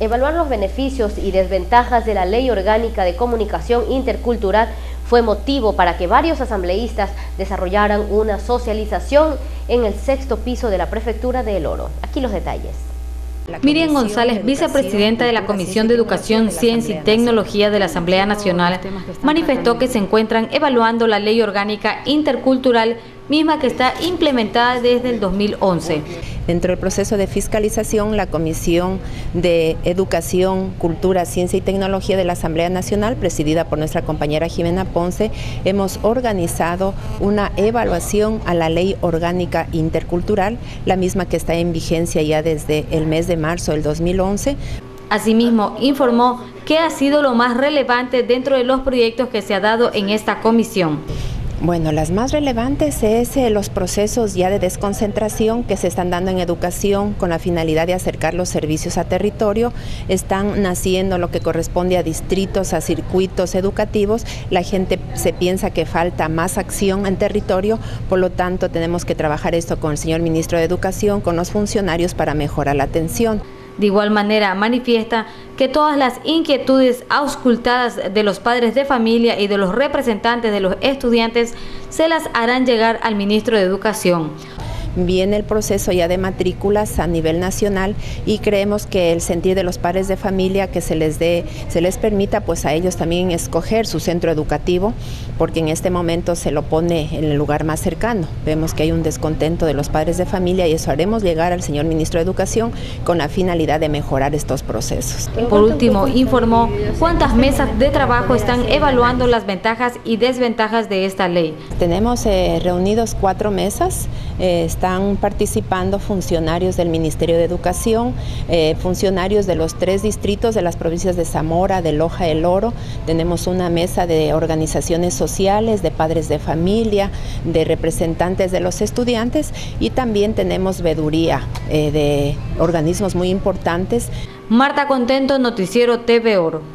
Evaluar los beneficios y desventajas de la Ley Orgánica de Comunicación Intercultural fue motivo para que varios asambleístas desarrollaran una socialización en el sexto piso de la Prefectura de El Oro. Aquí los detalles. Miriam González, vicepresidenta de la Comisión de Educación, Ciencia y Tecnología de la Asamblea Nacional, manifestó que se encuentran evaluando la Ley Orgánica Intercultural misma que está implementada desde el 2011. Dentro del proceso de fiscalización, la Comisión de Educación, Cultura, Ciencia y Tecnología de la Asamblea Nacional, presidida por nuestra compañera Jimena Ponce, hemos organizado una evaluación a la Ley Orgánica Intercultural, la misma que está en vigencia ya desde el mes de marzo del 2011. Asimismo, informó qué ha sido lo más relevante dentro de los proyectos que se ha dado en esta comisión. Bueno, las más relevantes es eh, los procesos ya de desconcentración que se están dando en educación con la finalidad de acercar los servicios a territorio. Están naciendo lo que corresponde a distritos, a circuitos educativos. La gente se piensa que falta más acción en territorio, por lo tanto tenemos que trabajar esto con el señor ministro de Educación, con los funcionarios para mejorar la atención. De igual manera, manifiesta que todas las inquietudes auscultadas de los padres de familia y de los representantes de los estudiantes se las harán llegar al ministro de Educación viene el proceso ya de matrículas a nivel nacional y creemos que el sentir de los padres de familia que se les dé, se les permita pues a ellos también escoger su centro educativo, porque en este momento se lo pone en el lugar más cercano. Vemos que hay un descontento de los padres de familia y eso haremos llegar al señor ministro de Educación con la finalidad de mejorar estos procesos. Por último, informó cuántas mesas de trabajo están evaluando las ventajas y desventajas de esta ley. Tenemos eh, reunidos cuatro mesas, eh, están participando funcionarios del Ministerio de Educación, eh, funcionarios de los tres distritos de las provincias de Zamora, de Loja, El Oro. Tenemos una mesa de organizaciones sociales, de padres de familia, de representantes de los estudiantes y también tenemos veduría eh, de organismos muy importantes. Marta Contento, Noticiero TV Oro.